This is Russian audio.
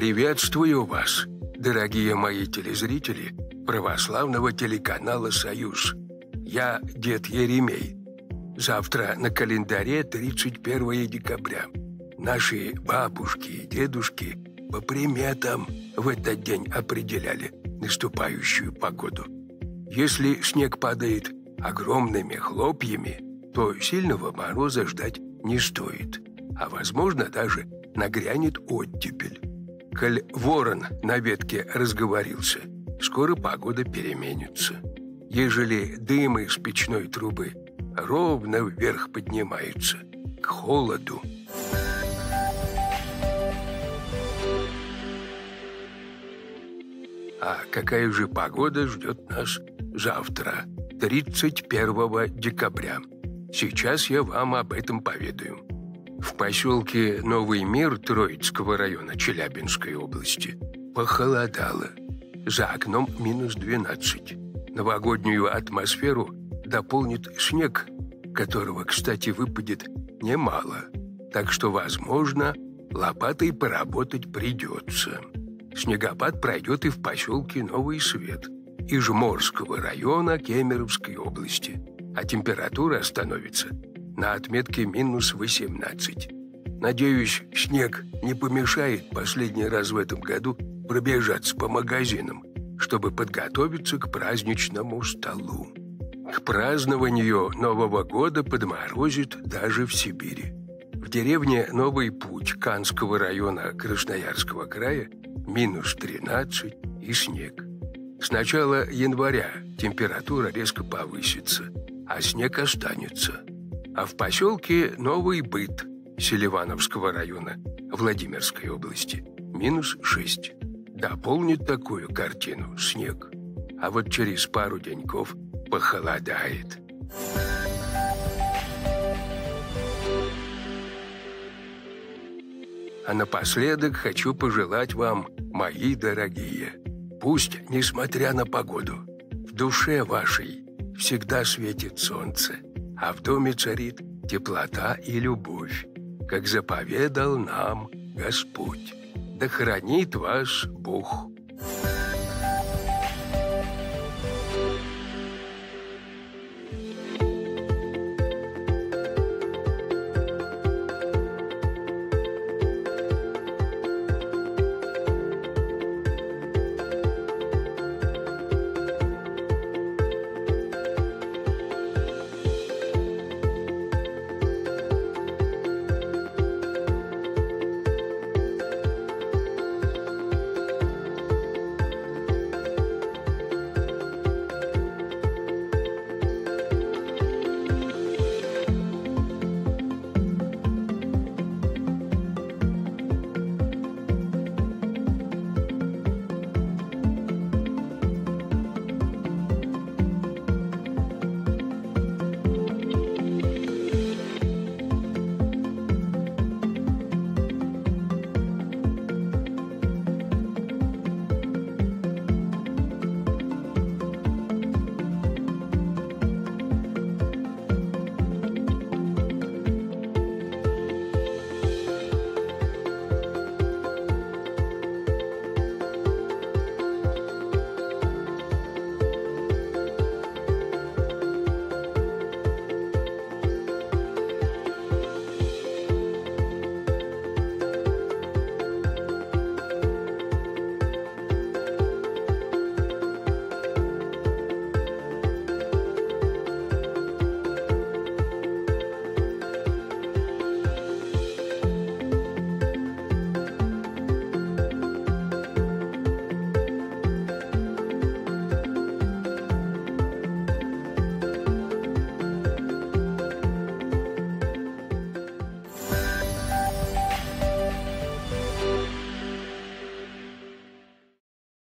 Приветствую вас, дорогие мои телезрители православного телеканала «Союз». Я дед Еремей. Завтра на календаре 31 декабря. Наши бабушки и дедушки по приметам в этот день определяли наступающую погоду. Если снег падает огромными хлопьями, то сильного мороза ждать не стоит, а, возможно, даже нагрянет оттепель. Коль ворон на ветке разговорился, скоро погода переменится. Ежели дым из печной трубы ровно вверх поднимается, к холоду. А какая же погода ждет нас завтра, 31 декабря? Сейчас я вам об этом поведаю. В поселке Новый Мир Троицкого района Челябинской области похолодало. За окном минус 12. Новогоднюю атмосферу дополнит снег, которого, кстати, выпадет немало. Так что, возможно, лопатой поработать придется. Снегопад пройдет и в поселке Новый Свет, Ижморского района Кемеровской области, а температура остановится на отметке минус 18. Надеюсь, снег не помешает последний раз в этом году пробежаться по магазинам, чтобы подготовиться к праздничному столу. К празднованию Нового года подморозит даже в Сибири. В деревне Новый Путь Канского района Красноярского края минус 13 и снег. С начала января температура резко повысится, а снег останется – а в поселке Новый Быт Селивановского района Владимирской области минус 6. Дополнит такую картину снег, а вот через пару деньков похолодает. А напоследок хочу пожелать вам, мои дорогие, пусть, несмотря на погоду, в душе вашей всегда светит солнце – а в доме царит теплота и любовь, как заповедал нам Господь. Да хранит вас Бог.